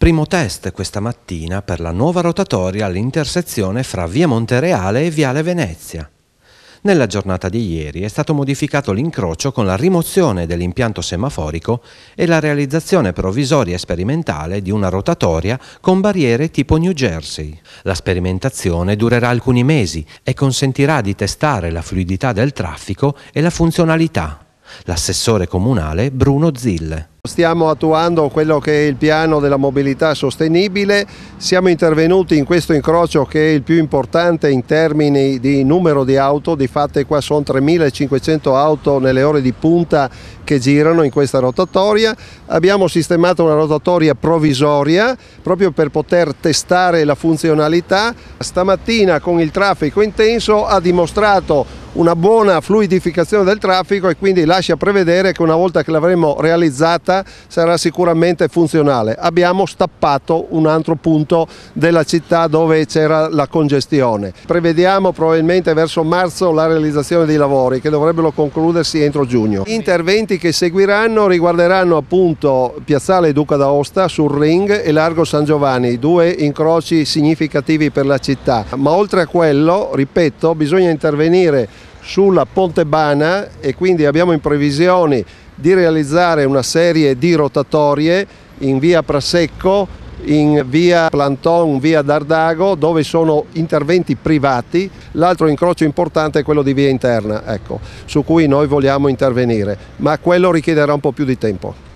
Primo test questa mattina per la nuova rotatoria all'intersezione fra via Montereale e viale Venezia. Nella giornata di ieri è stato modificato l'incrocio con la rimozione dell'impianto semaforico e la realizzazione provvisoria e sperimentale di una rotatoria con barriere tipo New Jersey. La sperimentazione durerà alcuni mesi e consentirà di testare la fluidità del traffico e la funzionalità. L'assessore comunale Bruno Zille. Stiamo attuando quello che è il piano della mobilità sostenibile, siamo intervenuti in questo incrocio che è il più importante in termini di numero di auto, di fatto qua sono 3.500 auto nelle ore di punta che girano in questa rotatoria, abbiamo sistemato una rotatoria provvisoria proprio per poter testare la funzionalità, stamattina con il traffico intenso ha dimostrato una buona fluidificazione del traffico e quindi lascia prevedere che una volta che l'avremo realizzata sarà sicuramente funzionale. Abbiamo stappato un altro punto della città dove c'era la congestione. Prevediamo probabilmente verso marzo la realizzazione dei lavori che dovrebbero concludersi entro giugno. Gli interventi che seguiranno riguarderanno appunto Piazzale Duca d'Aosta sul Ring e Largo San Giovanni, due incroci significativi per la città. Ma oltre a quello, ripeto, bisogna intervenire sulla Ponte Bana e quindi abbiamo in previsione di realizzare una serie di rotatorie in via Prasecco, in via Planton, via Dardago, dove sono interventi privati. L'altro incrocio importante è quello di via interna, ecco, su cui noi vogliamo intervenire, ma quello richiederà un po' più di tempo.